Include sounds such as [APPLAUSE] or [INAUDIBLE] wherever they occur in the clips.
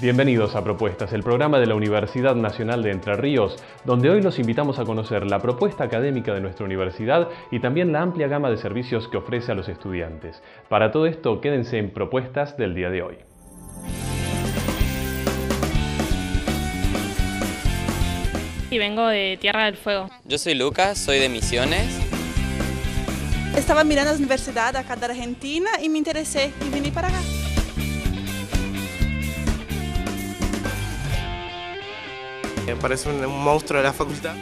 Bienvenidos a Propuestas, el programa de la Universidad Nacional de Entre Ríos, donde hoy los invitamos a conocer la propuesta académica de nuestra universidad y también la amplia gama de servicios que ofrece a los estudiantes. Para todo esto, quédense en Propuestas del día de hoy. Y vengo de Tierra del Fuego. Yo soy Lucas, soy de Misiones. Estaba mirando la universidad acá de Argentina y me interesé y vine para acá. Me parece un, un monstruo de la facultad.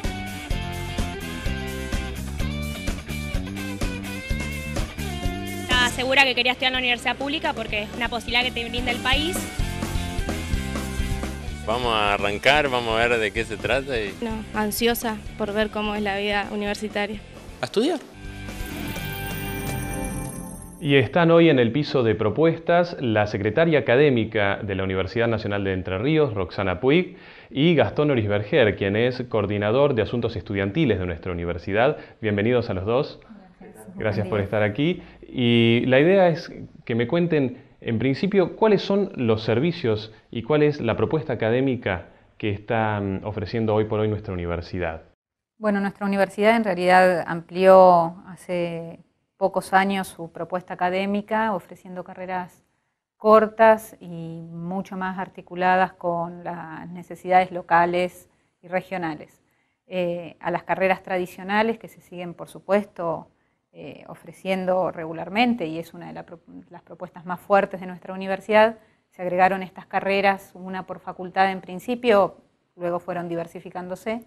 Estaba segura que quería estudiar en la universidad pública porque es una posibilidad que te brinda el país. Vamos a arrancar, vamos a ver de qué se trata y No, ansiosa por ver cómo es la vida universitaria. a estudiar. Y están hoy en el piso de propuestas la secretaria académica de la Universidad Nacional de Entre Ríos, Roxana Puig, y Gastón Orisberger, quien es coordinador de asuntos estudiantiles de nuestra universidad. Bienvenidos a los dos. Gracias por estar aquí. Y la idea es que me cuenten, en principio, cuáles son los servicios y cuál es la propuesta académica que está mm, ofreciendo hoy por hoy nuestra universidad. Bueno, nuestra universidad en realidad amplió hace pocos años su propuesta académica, ofreciendo carreras cortas y mucho más articuladas con las necesidades locales y regionales. Eh, a las carreras tradicionales que se siguen, por supuesto, eh, ofreciendo regularmente y es una de las propuestas más fuertes de nuestra universidad, se agregaron estas carreras, una por facultad en principio, luego fueron diversificándose,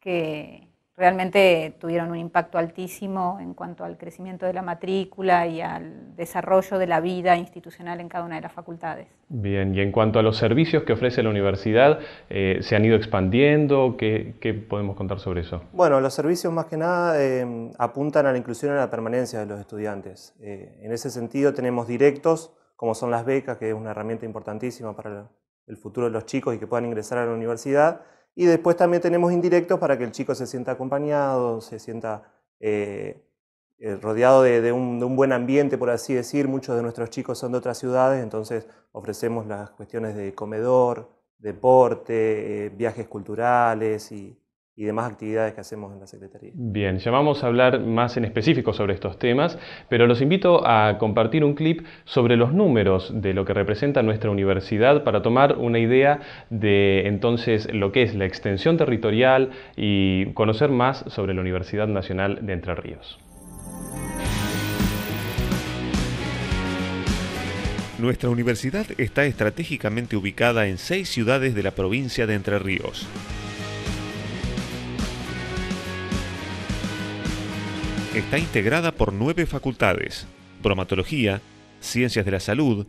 que realmente tuvieron un impacto altísimo en cuanto al crecimiento de la matrícula y al desarrollo de la vida institucional en cada una de las facultades. Bien, y en cuanto a los servicios que ofrece la universidad, eh, ¿se han ido expandiendo? ¿Qué, qué podemos contar sobre eso? Bueno, los servicios más que nada eh, apuntan a la inclusión y a la permanencia de los estudiantes. Eh, en ese sentido tenemos directos, como son las becas, que es una herramienta importantísima para el- el futuro de los chicos y que puedan ingresar a la universidad. Y después también tenemos indirectos para que el chico se sienta acompañado, se sienta eh, eh, rodeado de, un buen ambiente, por así decir. Muchos de nuestros chicos son de otras ciudades, entonces ofrecemos las cuestiones de comedor, deporte, eh, viajes culturales y, y demás actividades que hacemos en la Secretaría. Bien, ya vamos a hablar más en específico sobre estos temas, pero los invito a compartir un clip sobre los números de lo que representa nuestra universidad para tomar una idea de entonces lo que es la extensión territorial y conocer más sobre la Universidad Nacional de Entre Ríos. Nuestra universidad está estratégicamente ubicada en seis ciudades de la provincia de Entre Ríos. Está integrada por nueve facultades, bromatología, ciencias de la salud,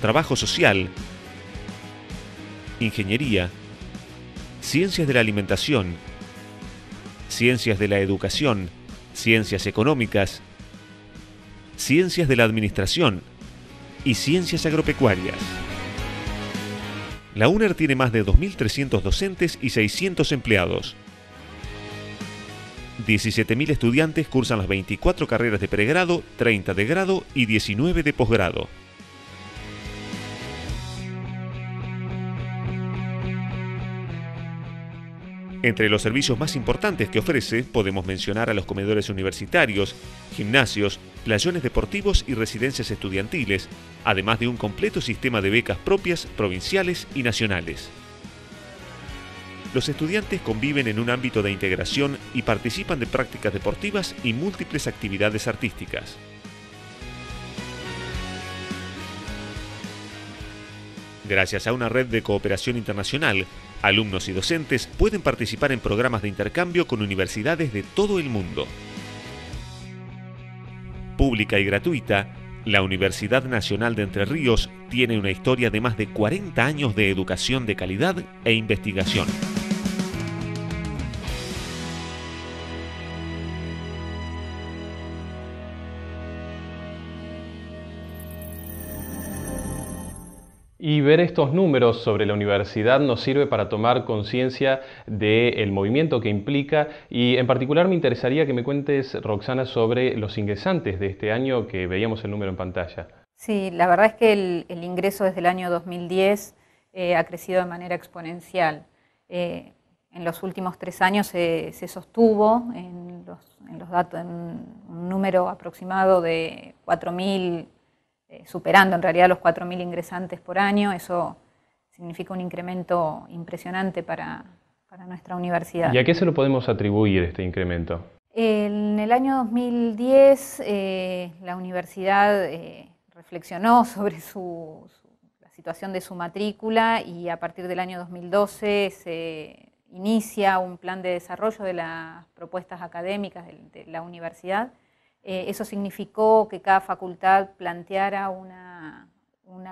trabajo social, ingeniería, ciencias de la alimentación, ciencias de la educación, ciencias económicas, ciencias de la administración y ciencias agropecuarias. La UNER tiene más de 2.300 docentes y 600 empleados. 17.000 estudiantes cursan las 24 carreras de pregrado, 30 de grado y 19 de posgrado. Entre los servicios más importantes que ofrece podemos mencionar a los comedores universitarios, gimnasios, playones deportivos y residencias estudiantiles, además de un completo sistema de becas propias, provinciales y nacionales. Los estudiantes conviven en un ámbito de integración y participan de prácticas deportivas y múltiples actividades artísticas. Gracias a una red de cooperación internacional, alumnos y docentes pueden participar en programas de intercambio con universidades de todo el mundo. Pública y gratuita, la Universidad Nacional de Entre Ríos tiene una historia de más de 40 años de educación de calidad e investigación. Ver estos números sobre la universidad nos sirve para tomar conciencia del movimiento que implica y en particular me interesaría que me cuentes, Roxana, sobre los ingresantes de este año que veíamos el número en pantalla. Sí, la verdad es que el, ingreso desde el año 2010 eh, ha crecido de manera exponencial. Eh, en los últimos tres años se, sostuvo en los, datos en un número aproximado de 4.000, eh, superando en realidad los 4.000 ingresantes por año. Eso significa un incremento impresionante para, nuestra universidad. ¿Y a qué se lo podemos atribuir este incremento? En el año 2010 la universidad reflexionó [LAUGHS] sobre la situación de su matrícula y a partir del año 2012 se inicia un plan de desarrollo de las propuestas académicas de, la universidad. Eh, eso significó que cada facultad planteara una,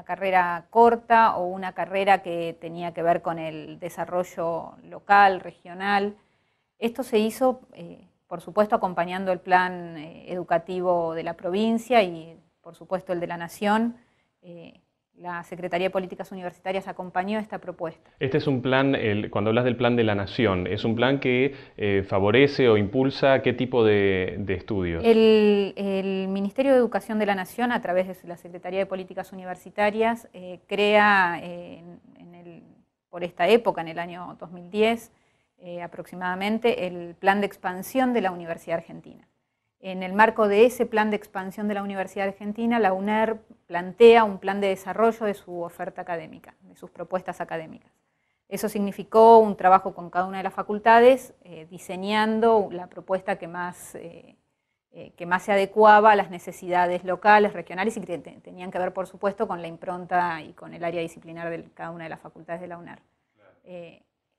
carrera corta o una carrera que tenía que ver con el desarrollo local, regional. Esto se hizo, eh, por supuesto, acompañando el plan eh, educativo de la provincia y por supuesto el de la Nación, la Secretaría de Políticas Universitarias acompañó esta propuesta. Este es un plan, cuando hablas del plan de la Nación, ¿es un plan que eh, favorece o impulsa qué tipo de, estudios? El, Ministerio de Educación de la Nación, a través de la Secretaría de Políticas Universitarias, eh, crea por esta época, en el año 2010 aproximadamente, el plan de expansión de la Universidad Argentina. En el marco de ese plan de expansión de la Universidad Argentina, la UNER plantea un plan de desarrollo de su oferta académica, de sus propuestas académicas. Eso significó un trabajo con cada una de las facultades, eh, diseñando la propuesta que más, eh, eh, que más se adecuaba a las necesidades locales, regionales y que tenían que ver, por supuesto, con la impronta y con el área disciplinar de cada una de las facultades de la UNER.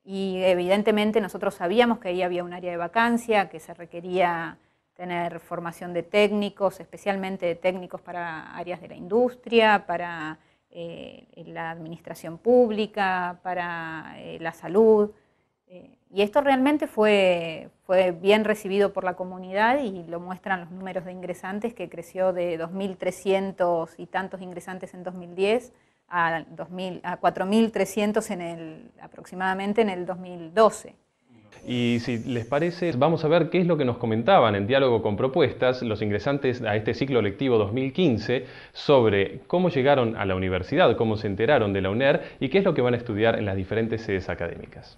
y evidentemente nosotros sabíamos que ahí había un área de vacancia, que se requería tener formación de técnicos, especialmente de técnicos para áreas de la industria, para eh, la administración pública, para eh, la salud. Eh, y esto realmente fue, fue bien recibido por la comunidad y lo muestran los números de ingresantes, que creció de 2.300 y tantos ingresantes en 2010 a, a 4.300 en el, aproximadamente en el 2012. Y si les parece, vamos a ver qué es lo que nos comentaban en diálogo con propuestas los ingresantes a este ciclo lectivo 2015 sobre cómo llegaron a la universidad, cómo se enteraron de la UNER y qué es lo que van a estudiar en las diferentes sedes académicas.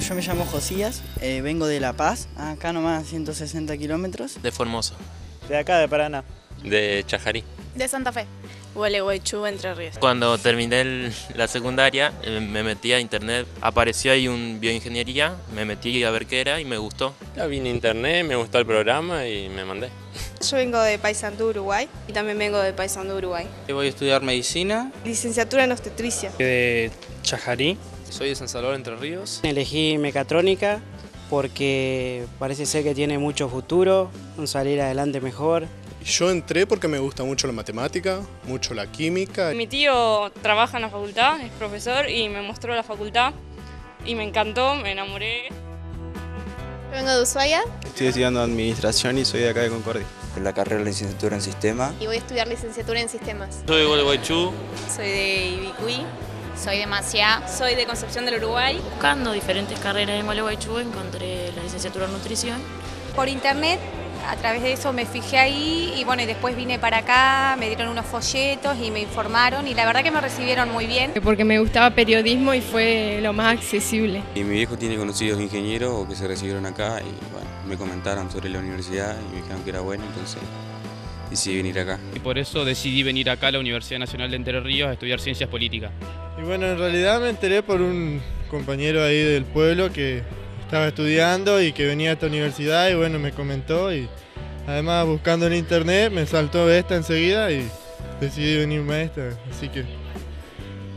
Yo me llamo Josías, eh, vengo de La Paz, acá nomás 160 kilómetros. De Formosa. De acá, de Paraná. De Chajarí. De Santa Fe. Gualeguaychú, Entre Ríos. Cuando terminé la secundaria, eh, me metí a internet, apareció ahí un bioingeniería, me metí a ver qué era y me gustó. Ya vine a internet, me gustó el programa y me mandé. Yo vengo de Paysandú, Uruguay, y también vengo de Paysandú, Uruguay. Voy a estudiar medicina. Licenciatura en obstetricia. De Chajarí. Soy de San Salvador, Entre Ríos. Elegí mecatrónica porque parece ser que tiene mucho futuro, un salir adelante mejor. Yo entré porque me gusta mucho la matemática, mucho la química. Mi tío trabaja en la facultad, es profesor y me mostró la facultad y me encantó, me enamoré. Vengo de Ushuaia. Estoy estudiando administración y soy de acá de Concordia. En la carrera de licenciatura en sistema. Y voy a estudiar licenciatura en sistemas. Soy de Gualeguaychú. Soy de Ibicuí. Soy de Maciá. Soy de Concepción del Uruguay. Buscando diferentes carreras en Gualeguaychú encontré la licenciatura en nutrición. Por internet a través de eso me fijé ahí y bueno, y después vine para acá, me dieron unos folletos y me informaron y la verdad que me recibieron muy bien. Porque me gustaba periodismo y fue lo más accesible. Y mi viejo tiene conocidos ingenieros o que se recibieron acá y bueno, me comentaron sobre la universidad y me dijeron que era bueno, entonces decidí venir acá. Y por eso decidí venir acá a la Universidad Nacional de Entre Ríos a estudiar Ciencias Políticas. Y bueno, en realidad me enteré por un compañero ahí del pueblo que estaba estudiando y que venía a esta universidad y bueno, me comentó y además buscando en internet me saltó esta enseguida y decidí venirme a esta, así que...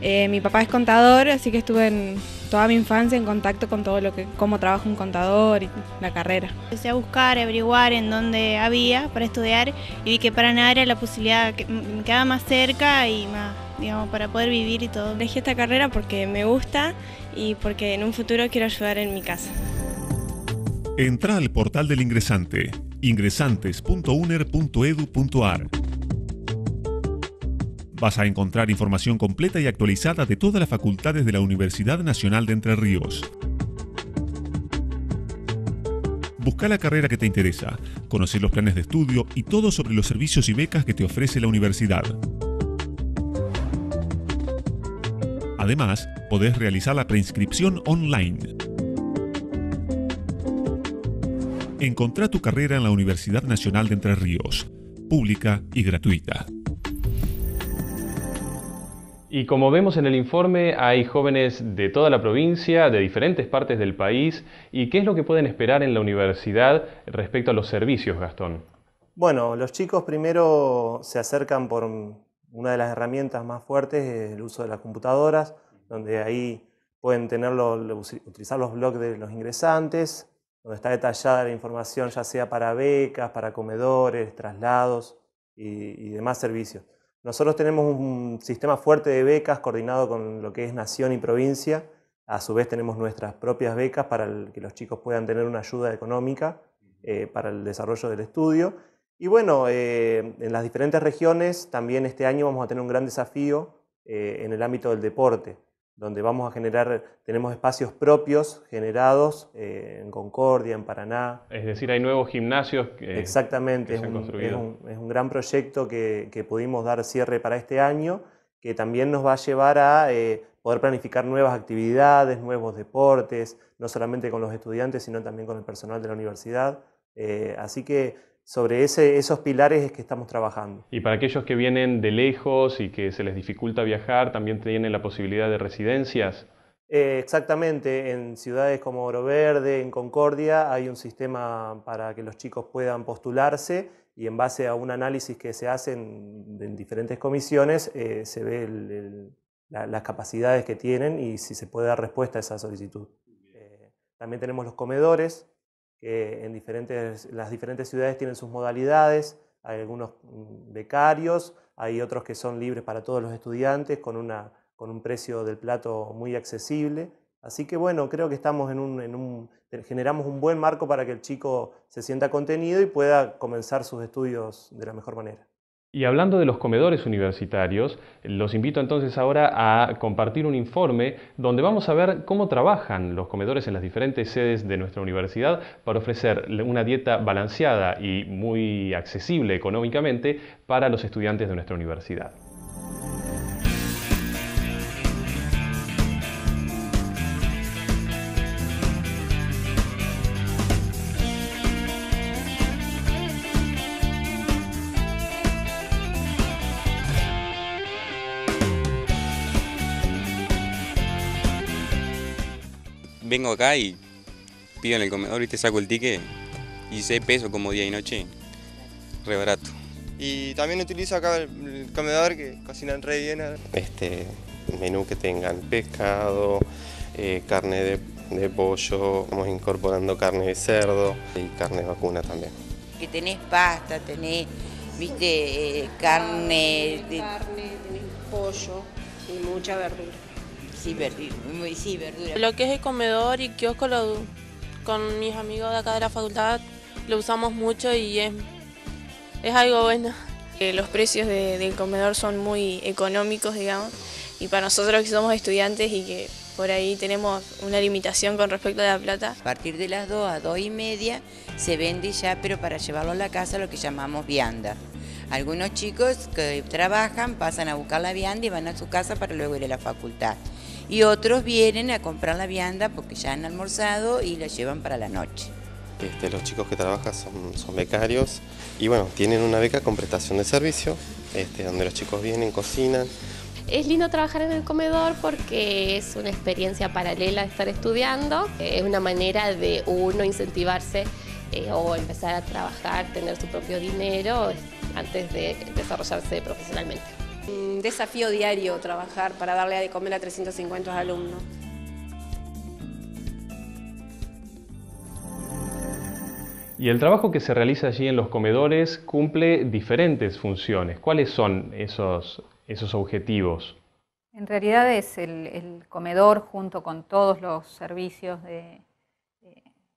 Eh, mi papá es contador, así que estuve en toda mi infancia en contacto con todo lo que, cómo trabaja un contador y la carrera. Empecé a buscar, a averiguar en dónde había para estudiar y vi que para nada era la posibilidad que me quedaba más cerca y más, digamos, para poder vivir y todo. Elegí esta carrera porque me gusta y porque en un futuro quiero ayudar en mi casa. Entra al portal del ingresante, ingresantes.uner.edu.ar. Vas a encontrar información completa y actualizada de todas las facultades de la Universidad Nacional de Entre Ríos. Busca la carrera que te interesa, conocer los planes de estudio y todo sobre los servicios y becas que te ofrece la universidad. Además, podés realizar la preinscripción online. Encontrá tu carrera en la Universidad Nacional de Entre Ríos, pública y gratuita. Y como vemos en el informe, hay jóvenes de toda la provincia, de diferentes partes del país. ¿Y qué es lo que pueden esperar en la universidad respecto a los servicios, Gastón? Bueno, los chicos primero se acercan por una de las herramientas más fuertes, el uso de las computadoras, donde ahí pueden tenerlo, utilizar los blogs de los ingresantes, donde está detallada la información ya sea para becas, para comedores, traslados y demás servicios. Nosotros tenemos un sistema fuerte de becas coordinado con lo que es nación y provincia. A su vez tenemos nuestras propias becas para que los chicos puedan tener una ayuda económica eh, para el desarrollo del estudio. Y bueno, eh, en las diferentes regiones también este año vamos a tener un gran desafío eh, en el ámbito del deporte donde vamos a generar, tenemos espacios propios generados eh, en Concordia, en Paraná. Es decir, hay nuevos gimnasios que Exactamente, es, un, es, un, gran proyecto que, que, pudimos dar cierre para este año, que también nos va a llevar a eh, poder planificar nuevas actividades, nuevos deportes, no solamente con los estudiantes, sino también con el personal de la universidad. Eh, así que sobre ese, esos pilares es que estamos trabajando. Y para aquellos que vienen de lejos y que se les dificulta viajar, ¿también tienen la posibilidad de residencias? Eh, exactamente, en ciudades como Oro Verde, en Concordia, hay un sistema para que los chicos puedan postularse y en base a un análisis que se hace en, diferentes comisiones, eh, se ve las capacidades que tienen y si se puede dar respuesta a esa solicitud. Eh, también tenemos los comedores, en diferentes, las diferentes ciudades tienen sus modalidades, hay algunos mm, becarios, hay otros que son libres para todos los estudiantes con, una, con un precio del plato muy accesible. Así que bueno, creo que estamos en un, generamos un buen marco para que el chico se sienta contenido y pueda comenzar sus estudios de la mejor manera. Y hablando de los comedores universitarios, los invito entonces ahora a compartir un informe donde vamos a ver cómo trabajan los comedores en las diferentes sedes de nuestra universidad para ofrecer una dieta balanceada y muy accesible económicamente para los estudiantes de nuestra universidad. Vengo acá y pido en el comedor y te saco el ticket y 6 pesos como día y noche, re barato. Y también utilizo acá el comedor que cocinan re bien. Este menú que tengan pescado, eh, carne de, de, pollo, vamos incorporando carne de cerdo y carne de vacuna también. Que tenés pasta, tenés, viste, eh, carne, de... carne, tenés pollo y mucha verdura. Sí, verdura, sí, verdura. Lo que es el comedor y kiosco lo, con mis amigos de acá de la facultad lo usamos mucho y es, es algo bueno. Eh, los precios del comedor son muy económicos, digamos, y para nosotros que somos estudiantes y que por ahí tenemos una limitación con respecto a la plata. A partir de las 2 a 2 y media se vende ya, pero para llevarlo a la casa lo que llamamos vianda. Algunos chicos que trabajan pasan a buscar la vianda y van a su casa para luego ir a la facultad y otros vienen a comprar la vianda porque ya han almorzado y la llevan para la noche. Este, los chicos que trabajan son, son, becarios y bueno, tienen una beca con prestación de servicio, este, donde los chicos vienen, cocinan. Es lindo trabajar en el comedor porque es una experiencia paralela a estar estudiando, es una manera de uno incentivarse eh, o empezar a trabajar, tener su propio dinero antes de desarrollarse profesionalmente. Un desafío diario trabajar para darle a de comer a 350 alumnos. Y el trabajo que se realiza allí en los comedores cumple diferentes funciones. ¿Cuáles son esos, esos objetivos? En realidad es el, comedor junto con todos los servicios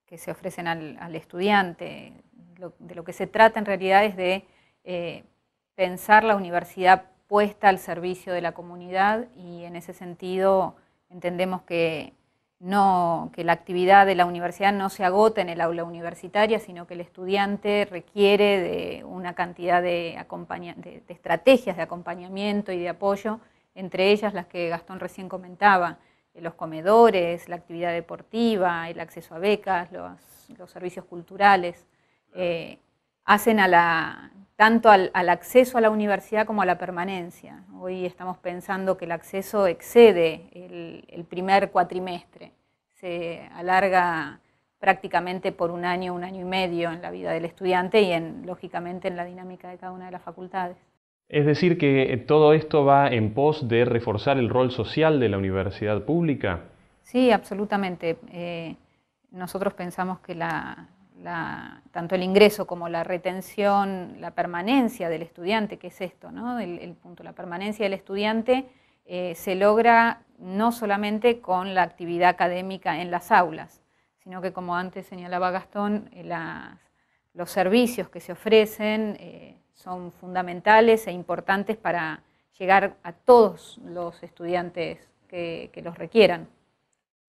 que se ofrecen al, estudiante. de lo que se trata en realidad es de eh, pensar la universidad puesta al servicio de la comunidad y en ese sentido entendemos que no, que la actividad de la universidad no se agota en el aula universitaria, sino que el estudiante requiere de una cantidad de, de, estrategias de acompañamiento y de apoyo, entre ellas las que Gastón recién comentaba, eh, los comedores, la actividad deportiva, el acceso a becas, los, servicios culturales, eh, hacen a la, tanto al, acceso a la universidad como a la permanencia. Hoy estamos pensando que el acceso excede el, primer cuatrimestre, se alarga prácticamente por un año, un año y medio en la vida del estudiante y en, lógicamente en la dinámica de cada una de las facultades. Es decir, que todo esto va en pos de reforzar el rol social de la universidad pública. Sí, absolutamente. Eh, nosotros pensamos que la, tanto el ingreso como la retención, la permanencia del estudiante, que es esto, ¿no? el, punto, la permanencia del estudiante eh, se logra no solamente con la actividad académica en las aulas, sino que como antes señalaba Gastón, eh, los servicios que se ofrecen eh, son fundamentales e importantes para llegar a todos los estudiantes que, que los requieran.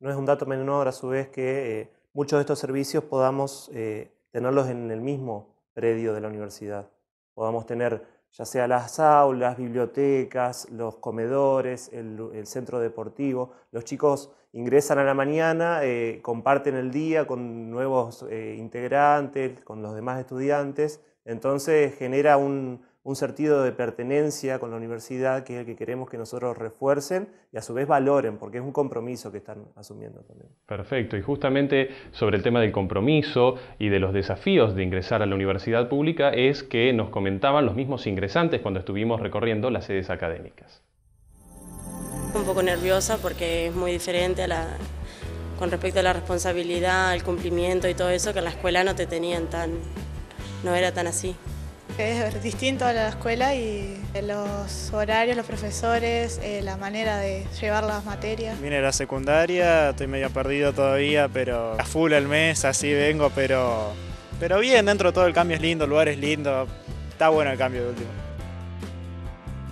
No es un dato menor a su vez que muchos de estos servicios podamos eh, tenerlos en el mismo predio de la universidad. Podamos tener ya sea las aulas, bibliotecas, los comedores, el, centro deportivo. Los chicos ingresan a la mañana, eh, comparten el día con nuevos eh, integrantes, con los demás estudiantes. Entonces genera un, un sentido de pertenencia con la universidad, que es el que queremos que nosotros refuercen y a su vez valoren, porque es un compromiso que están asumiendo también. Perfecto, y justamente sobre el tema del compromiso y de los desafíos de ingresar a la universidad pública es que nos comentaban los mismos ingresantes cuando estuvimos recorriendo las sedes académicas. Un poco nerviosa porque es muy diferente a la, con respecto a la responsabilidad, el cumplimiento y todo eso, que en la escuela no te tenían tan, no era tan así. Es distinto a la escuela y los horarios, los profesores, eh, la manera de llevar las materias. Vine a la secundaria, estoy medio perdido todavía, pero a full el mes, así vengo, pero, pero bien, dentro de todo el cambio es lindo, el lugar es lindo, está bueno el cambio de último.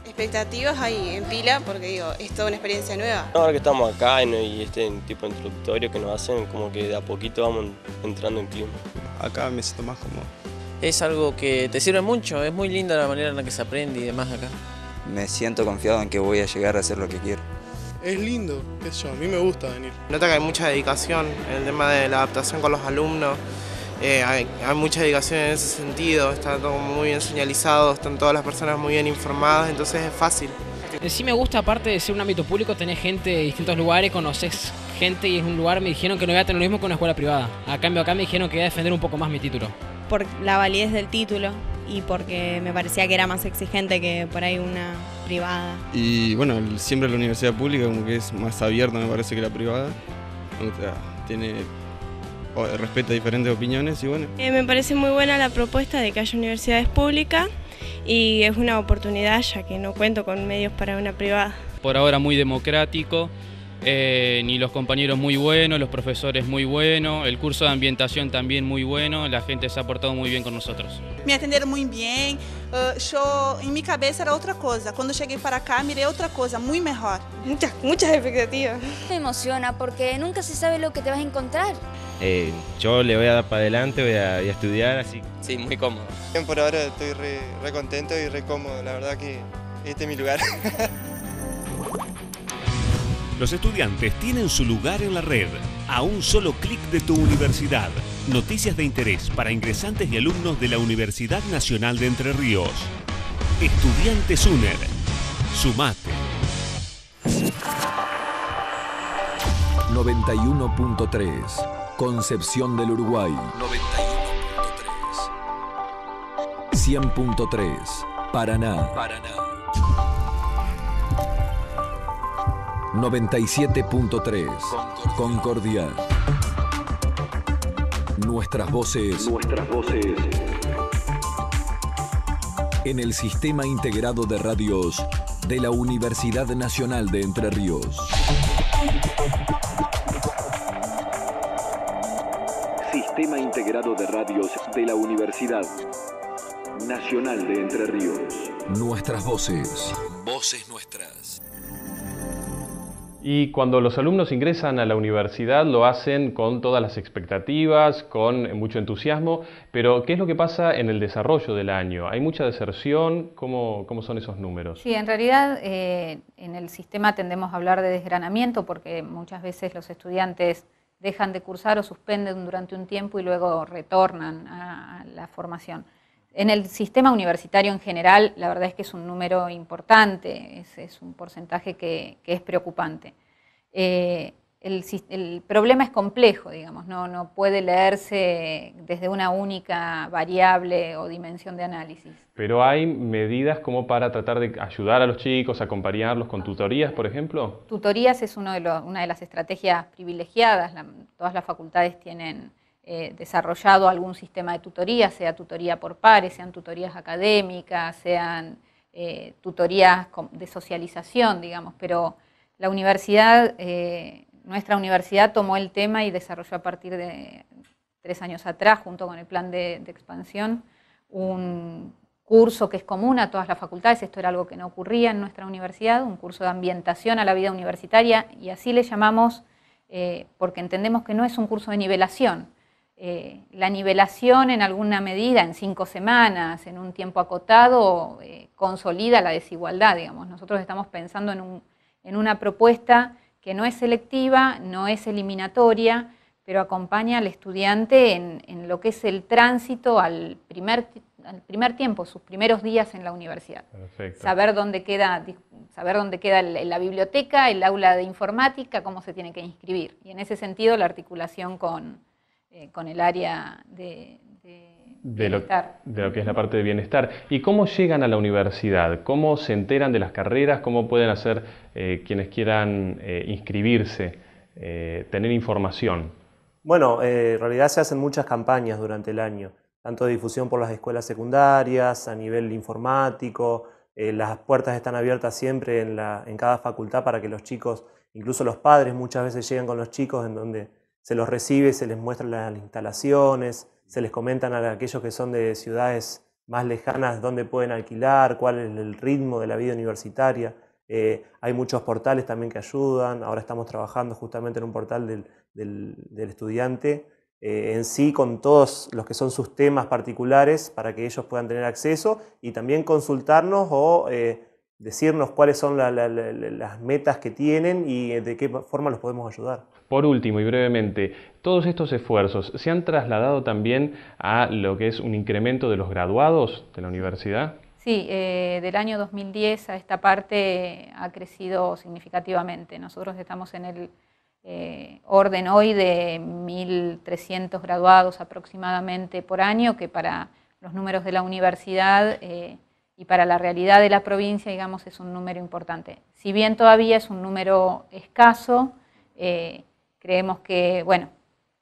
Expectativas hay en pila porque digo, es toda una experiencia nueva. Ahora que estamos acá y este tipo introductorio que nos hacen, como que de a poquito vamos entrando en clima. Acá me siento más cómodo es algo que te sirve mucho, es muy linda la manera en la que se aprende y demás acá. Me siento confiado en que voy a llegar a hacer lo que quiero. Es lindo, qué sé yo, a mí me gusta venir. Nota que hay mucha dedicación en el tema de la adaptación con los alumnos, eh, hay, mucha dedicación en ese sentido, está todo muy bien señalizado, están todas las personas muy bien informadas, entonces es fácil. Sí me gusta, aparte de ser un ámbito público, tener gente de distintos lugares, conoces gente y es un lugar, me dijeron que no iba a tener lo mismo que una escuela privada. A cambio acá me dijeron que iba a defender un poco más mi título por la validez del título y porque me parecía que era más exigente que por ahí una privada. Y bueno, siempre la universidad pública como que es más abierta me parece que la privada. tiene respeta diferentes opiniones y bueno. Eh, me parece muy buena la propuesta de que haya universidades públicas y es una oportunidad ya que no cuento con medios para una privada. Por ahora muy democrático, eh, ni los compañeros muy buenos, los profesores muy buenos, el curso de ambientación también muy bueno, la gente se ha portado muy bien con nosotros. Me atenderam muy bien, uh, yo en mi cabeza era otra cosa, cuando llegué para acá miré otra cosa, muy mejor. Muchas, muchas expectativas. Me emociona porque nunca se sabe lo que te vas a encontrar. Eh, yo le voy a dar para adelante, voy a, estudiar así. Sí, muy cómodo. Por ahora estoy re, re contento y re cómodo, la verdad que este es mi lugar. [LAUGHS] Los estudiantes tienen su lugar en la red, a un solo clic de tu universidad. Noticias de interés para ingresantes y alumnos de la Universidad Nacional de Entre Ríos. Estudiantes UNER. Sumate. 91.3 Concepción del Uruguay. 91.3 100.3 Paraná. Paraná. 97.3 Concordia. Nuestras voces. Nuestras voces. En el Sistema Integrado de Radios de la Universidad Nacional de Entre Ríos. Sistema Integrado de Radios de la Universidad Nacional de Entre Ríos. Nuestras voces. Voces nuestras. Y cuando los alumnos ingresan a la universidad lo hacen con todas las expectativas, con mucho entusiasmo, pero ¿qué es lo que pasa en el desarrollo del año? ¿Hay mucha deserción? ¿Cómo, cómo son esos números? Sí, en realidad eh, en el sistema tendemos a hablar de desgranamiento porque muchas veces los estudiantes dejan de cursar o suspenden durante un tiempo y luego retornan a la formación. En el sistema universitario en general, la verdad es que es un número importante, es, un porcentaje que, es preocupante. Eh, el, problema es complejo, digamos, no, no puede leerse desde una única variable o dimensión de análisis. Pero hay medidas como para tratar de ayudar a los chicos, acompañarlos con tutorías, por ejemplo. Tutorías es uno de una de las estrategias privilegiadas, todas las facultades tienen eh, desarrollado algún sistema de tutoría, sea tutoría por pares, sean tutorías académicas, sean eh, tutorías de socialización, digamos, pero la universidad, eh, nuestra universidad tomó el tema y desarrolló a partir de tres años atrás, junto con el plan de, de expansión, un curso que es común a todas las facultades, esto era algo que no ocurría en nuestra universidad, un curso de ambientación a la vida universitaria, y así le llamamos porque entendemos que no es un curso de nivelación, eh, la nivelación en alguna medida, en cinco semanas, en un tiempo acotado, eh, consolida la desigualdad, digamos. Nosotros estamos pensando en, una propuesta que no es selectiva, no es eliminatoria, pero acompaña al estudiante en, lo que es el tránsito al primer, primer, tiempo, sus primeros días en la universidad. Saber dónde queda, saber dónde queda la biblioteca, el aula de informática, cómo se tiene que inscribir. Y en ese sentido la articulación con, eh, con el área de, bienestar. De lo, que es la parte de bienestar. ¿Y cómo llegan a la universidad? ¿Cómo se enteran de las carreras? ¿Cómo pueden hacer eh, quienes quieran eh, inscribirse, tener información? Bueno, en realidad se hacen muchas campañas durante el año, tanto de difusión por las escuelas secundarias, a nivel informático, las puertas están abiertas siempre en, la, en cada facultad para que los chicos, incluso los padres muchas veces llegan con los chicos en donde se los recibe, se les muestran las instalaciones, se les comentan a aquellos que son de ciudades más lejanas dónde pueden alquilar, cuál es el ritmo de la vida universitaria. Eh, hay muchos portales también que ayudan. Ahora estamos trabajando justamente en un portal del, estudiante eh, en sí con todos los que son sus temas particulares para que ellos puedan tener acceso y también consultarnos o eh, decirnos cuáles son las metas que tienen y de qué forma los podemos ayudar. Por último y brevemente, todos estos esfuerzos se han trasladado también a lo que es un incremento de los graduados de la universidad. Sí, eh, del año 2010 a esta parte ha crecido significativamente. Nosotros estamos en el eh, orden hoy de 1.300 graduados aproximadamente por año, que para los números de la universidad eh, y para la realidad de la provincia, digamos, es un número importante. Si bien todavía es un número escaso, Creemos que, bueno,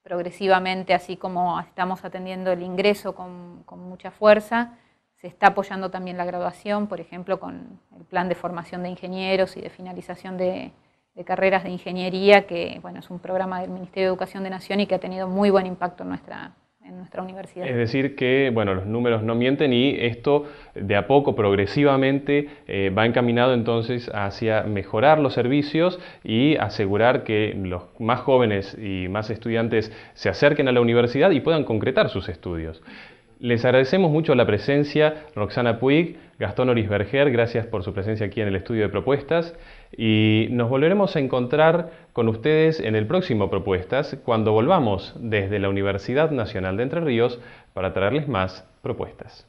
progresivamente, así como estamos atendiendo el ingreso con, mucha fuerza, se está apoyando también la graduación, por ejemplo, con el plan de formación de ingenieros y de finalización de, de carreras de ingeniería, que bueno, es un programa del Ministerio de Educación de Nación y que ha tenido muy buen impacto en nuestra, en nuestra universidad. Es decir, que bueno, los números no mienten y esto de a poco, progresivamente, eh, va encaminado entonces hacia mejorar los servicios y asegurar que los más jóvenes y más estudiantes se acerquen a la universidad y puedan concretar sus estudios. Les agradecemos mucho la presencia, Roxana Puig, Gastón Orisberger, gracias por su presencia aquí en el estudio de propuestas y nos volveremos a encontrar con ustedes en el próximo Propuestas cuando volvamos desde la Universidad Nacional de Entre Ríos para traerles más propuestas.